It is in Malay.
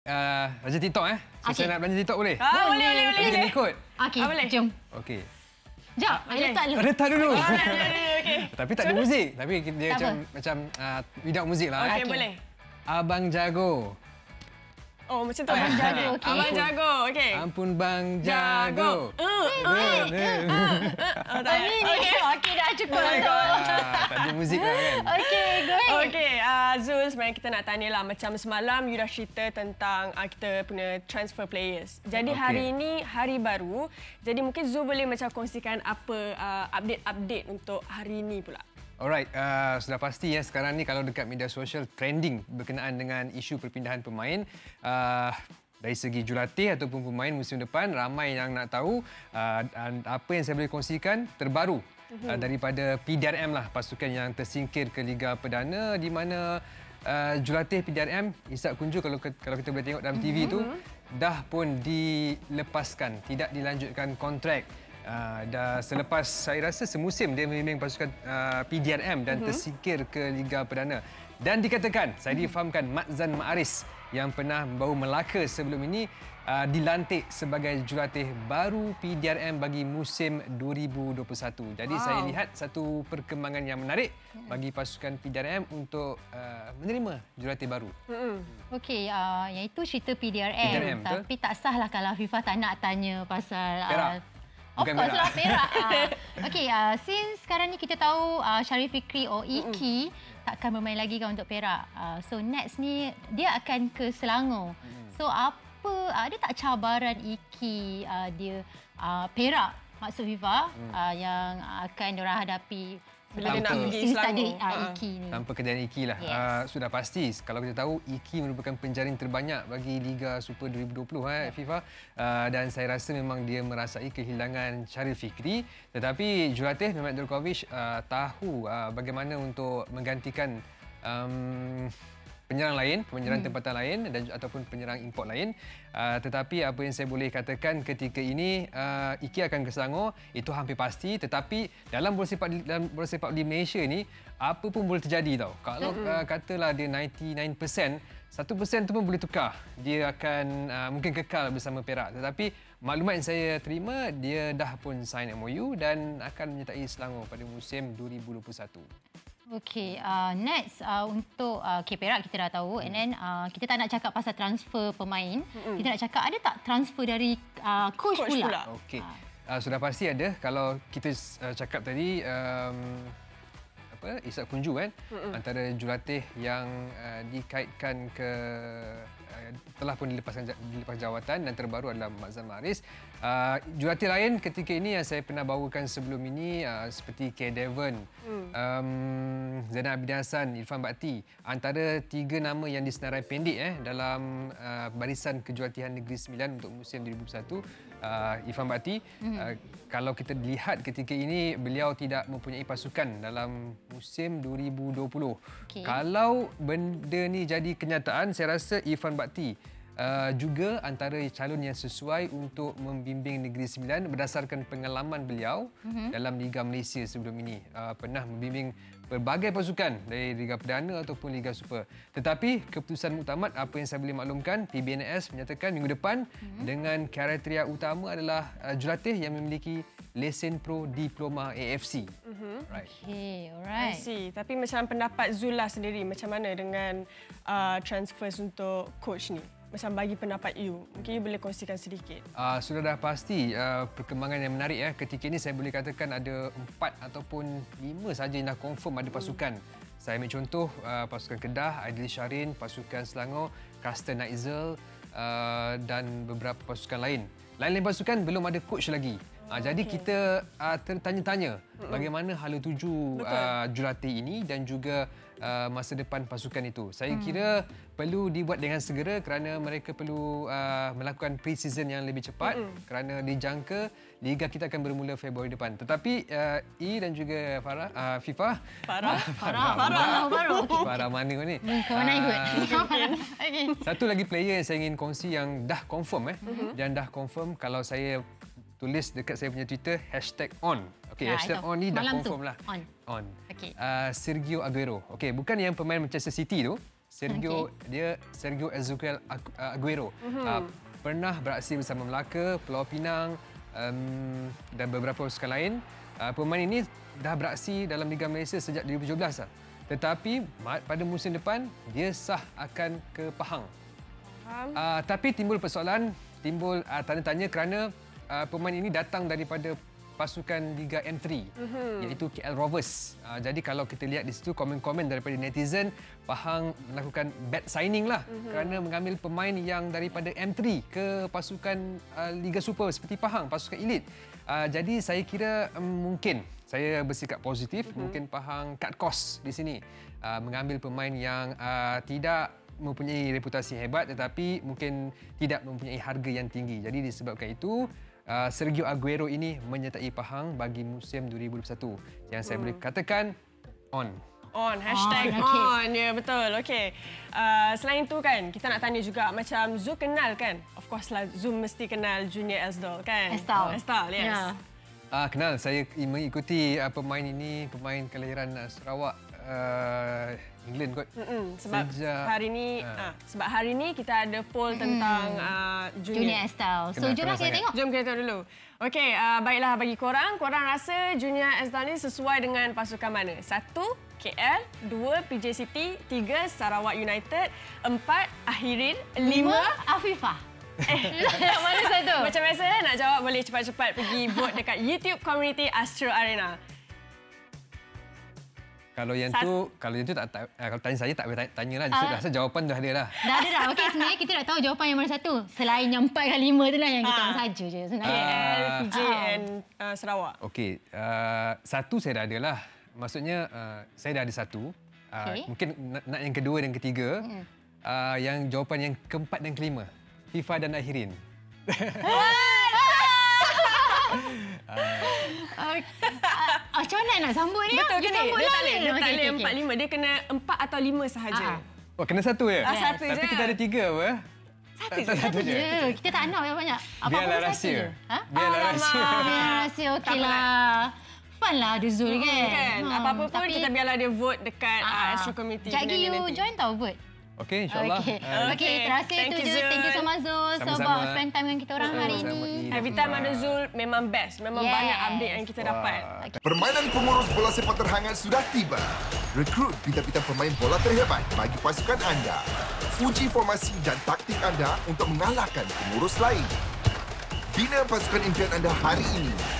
Uh, belanja TikTok eh. So, Okey. Saya nak belanja TikTok boleh? Ah, boleh, boleh, boleh. Kita boleh. ikut. Okey, Ah, boleh. jom. Okey. Jom, okey. letak dulu. Letak dulu. Okey. Tapi tak ada muzik. Tapi dia Tak macam apa. macam uh, without muzik lah. Okey, eh. Okey. boleh. Abang jago. Oh, macam tu. Abang jago, jago. okey. Abang jago, okey. Ampun bang jago. Uh, uh. Oh, payah. ni. Okey, dah cukup. Oh tu. Ah, tak ada muzik lah kan. Okey, go ahead. Okey, uh, Zul sebenarnya kita nak tanya lah macam semalam you dah cerita tentang uh, kita punya transfer players. Jadi Okey. hari ini hari baru. Jadi mungkin Zul boleh macam kongsikan apa uh, update-update untuk hari ini pula. Alright, uh, sudah pasti ya sekarang ni kalau dekat media sosial trending berkenaan dengan isu perpindahan pemain. Uh, dari segi jurulatih ataupun pemain musim depan ramai yang nak tahu uh, apa yang saya boleh kongsikan terbaru uh, daripada PDRM lah pasukan yang tersingkir ke Liga Perdana di mana uh, jurulatih PDRM Isak Kunju kalau kalau kita boleh tengok dalam TV tu dah pun dilepaskan tidak dilanjutkan kontrak Uh, dah selepas saya rasa semusim dia membimbing pasukan uh, PDRM dan uh-huh. tersingkir ke Liga Perdana. Dan dikatakan, saya difahamkan Matzan Ma'aris yang pernah membawa Melaka sebelum ini uh, dilantik sebagai jurulatih baru PDRM bagi musim 2021. Jadi wow. saya lihat satu perkembangan yang menarik bagi pasukan PDRM untuk uh, menerima jurulatih baru. Okey, uh, yang itu cerita PDRM. PDRM, betul? tapi tak sahlah kalau FIFA tak nak tanya pasal... Perak. Of Bukan course Perak. lah Perak. uh, Okey, uh, since sekarang ni kita tahu uh, Syarif Fikri or Iki takkan bermain lagi kan untuk Perak. Uh, so next ni dia akan ke Selangor. So apa ada tak cabaran Iki uh, dia uh, Perak maksud FIFA uh, yang akan diorang hadapi Bila dia nak Tanpa- pergi Selangor. uh. Iki ni. Tanpa kejadian Iki lah. Yes. Uh, sudah pasti kalau kita tahu Iki merupakan penjaring terbanyak bagi Liga Super 2020 eh, FIFA uh, dan saya rasa memang dia merasai kehilangan Syaril Fikri tetapi jurulatih Mehmet Durkovic uh, tahu uh, bagaimana untuk menggantikan um, penyerang lain, penyerang hmm. tempatan lain dan ataupun penyerang import lain. Uh, tetapi apa yang saya boleh katakan ketika ini uh, Iki akan ke Selangor itu hampir pasti tetapi dalam bola sepak dalam bola sepak di Malaysia ni apa pun boleh terjadi tau. Kalau uh, katalah dia 99%, 1% tu pun boleh tukar. Dia akan uh, mungkin kekal bersama Perak. Tetapi maklumat yang saya terima dia dah pun sign MOU dan akan menyertai Selangor pada musim 2021. Okey, uh, next uh, untuk uh, okay, Perak kita dah tahu and then uh, kita tak nak cakap pasal transfer pemain. Mm-hmm. Kita nak cakap ada tak transfer dari uh, coach, Coach pula? pula. Okey. Uh, sudah pasti ada kalau kita uh, cakap tadi um, apa Isak Kunju kan Mm-mm. antara jurulatih yang uh, dikaitkan ke uh, telah pun dilepaskan dilepas jawatan dan terbaru adalah Mazan Maris. Uh, jurulatih lain ketika ini yang saya pernah bawakan sebelum ini uh, seperti K Devon, mm. um, Zainal Abidin Hassan, Irfan Bakti antara tiga nama yang disenarai pendek eh dalam uh, barisan kejuratihan Negeri Sembilan untuk musim 2021 uh, Irfan Bakti mm-hmm. uh, kalau kita lihat ketika ini beliau tidak mempunyai pasukan dalam musim 2020 Okey. kalau benda ni jadi kenyataan saya rasa Irfan Bakti Uh, juga antara calon yang sesuai untuk membimbing Negeri Sembilan berdasarkan pengalaman beliau mm-hmm. dalam Liga Malaysia sebelum ini. Uh, pernah membimbing berbagai pasukan dari Liga Perdana ataupun Liga Super. Tetapi keputusan muktamad apa yang saya boleh maklumkan PBNS menyatakan minggu depan mm-hmm. dengan kriteria utama adalah uh, jurulatih yang memiliki lesen pro diploma AFC. Mm-hmm. Right. Okey, I alright. see. Tapi macam pendapat Zula sendiri, macam mana dengan uh, transfers untuk coach ni? Macam bagi pendapat you, mungkin you boleh kongsikan sedikit. Uh, sudah dah pasti uh, perkembangan yang menarik ya. Ketika ini saya boleh katakan ada empat ataupun lima saja yang dah confirm ada pasukan. Saya ambil contoh uh, pasukan Kedah, Aidil Syarin, pasukan Selangor, Caster Naizel uh, dan beberapa pasukan lain. Lain-lain pasukan belum ada coach lagi. Uh, jadi kita uh, tertanya-tanya bagaimana hala tuju uh, jurulatih ini dan juga uh, masa depan pasukan itu. Saya kira perlu dibuat dengan segera kerana mereka perlu uh, melakukan pre-season yang lebih cepat kerana dijangka liga kita akan bermula Februari depan. Tetapi uh, E dan juga Farah uh, FIFA Farah? Farah, Farah. Okey. Farah mana ni? Kau mana ikut? Ah, Okey. Satu lagi player yang saya ingin kongsi yang dah confirm eh. Dan dah confirm kalau saya tulis dekat saya punya Twitter hashtag on. Okey, Ya, hashtag itu. on ni dah Malam tu, confirm lah. on. On. Okey. Uh, Sergio Aguero. Okey, bukan yang pemain Manchester City tu. Sergio okay. dia Sergio Ezequiel Aguero. Mm-hmm. Uh, pernah beraksi bersama Melaka, Pulau Pinang um, dan beberapa pasukan lain. Uh, pemain ini dah beraksi dalam Liga Malaysia sejak 2017 lah. Tetapi pada musim depan dia sah akan ke Pahang. Uh, tapi timbul persoalan, timbul uh, tanya-tanya kerana uh, pemain ini datang daripada pasukan Liga M3 mm-hmm. iaitu KL Rovers. Uh, jadi kalau kita lihat di situ komen-komen daripada netizen Pahang melakukan bad signing lah mm-hmm. kerana mengambil pemain yang daripada M3 ke pasukan uh, Liga Super seperti Pahang, pasukan elit. Uh, jadi saya kira um, mungkin saya bersikap positif mm-hmm. mungkin Pahang cut cost di sini uh, mengambil pemain yang uh, tidak mempunyai reputasi hebat tetapi mungkin tidak mempunyai harga yang tinggi. Jadi disebabkan itu uh, Sergio Aguero ini menyertai Pahang bagi musim 2021 yang saya hmm. boleh katakan on. On, hashtag on. Okay. on. Ya, yeah, betul. Okey. Uh, selain itu kan, kita nak tanya juga macam Zul kenal kan? Of course lah, Zul mesti kenal Junior Esdal kan? Esdal. Esdal, yes. Yeah. Uh, kenal. Saya mengikuti uh, pemain ini, pemain kelahiran uh, Sarawak. Uh, England kot. Mm-mm, sebab Sejak, hari ni ha. uh, sebab hari ni kita ada poll mm. tentang uh, junior. Junior Estelle. So jomlah kita tengok. Jom kita tengok dulu. Okey, uh, baiklah bagi korang, korang rasa Junior Estelle ni sesuai dengan pasukan mana? Satu, KL, dua, PJ City, tiga, Sarawak United, empat, Ahirin, lima, lima Afifah. Eh, mana satu? Macam biasa, nak jawab boleh cepat-cepat pergi vote dekat YouTube Community Astro Arena. Kalau yang tu, kalau yang tu tak, tak uh, kalau tanya saya tak boleh tanya lah. Uh, rasa jawapan dah ada lah. Dah ada dah. Okey, sebenarnya kita nak tahu jawapan yang mana satu. Selain yang empat kali lima tu lah yang kita uh, saja je sebenarnya. Uh, and uh, Sarawak. Okey, uh, satu saya dah ada lah. Maksudnya uh, saya dah ada satu. Uh, okay. Mungkin nak, nak yang kedua dan ketiga. Hmm. Uh, yang jawapan yang keempat dan kelima. FIFA dan Ahirin. Macam mana nak sambut ni? Betul ke ni? Dia tak boleh, dia tak boleh empat lima. Dia kena empat atau lima sahaja. Oh, kena satu ya? Ah, satu je. Tapi kita ada tiga apa? Satu, satu, satu je. je. Kita tak nak banyak-banyak. Apa Biarlah rahsia. Ha? Biarlah rahsia. Biarlah rahsia. Okeylah. Fun lah ada Zul hmm, kan? kan? Apa-apa pun kita biarlah dia vote dekat uh, Astro Committee. Jadi you join tau vote? Okey, insyaAllah. Okey, uh, okay. terasa Thank tu Zul. Thank you so much Zul. Sebab spend time dengan kita orang hari ini. Every time ada Zul, memang best. Memang yes. banyak update yang kita dapat. Okay. Permainan pengurus bola sepak terhangat sudah tiba. Rekrut bintang-bintang pemain bola terhebat bagi pasukan anda. Uji formasi dan taktik anda untuk mengalahkan pengurus lain. Bina pasukan impian anda hari ini